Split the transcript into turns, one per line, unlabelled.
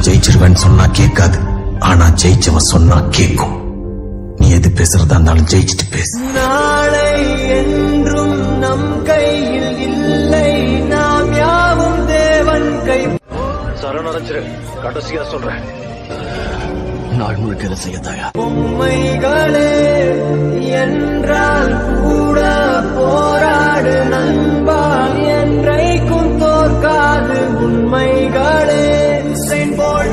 நான் ஜெயிச்சிருவேன்னு சொன்னா கேட்காது. ஆனா ஜெயிச்சவன் சொன்னா கேட்கும். நீ எது பேசுறதா இருந்தாலும் ஜெயிச்சுட்டு பேசு.
நாளை என்றும் நம் கையில் இல்லை. நாம் யாவும் தேவன் கை
சரணடைஞ்சிரு. கடைசியா சொல்றேன். நாள் முழுக்க இதை செய்ய தயார்
பொம்மைகளே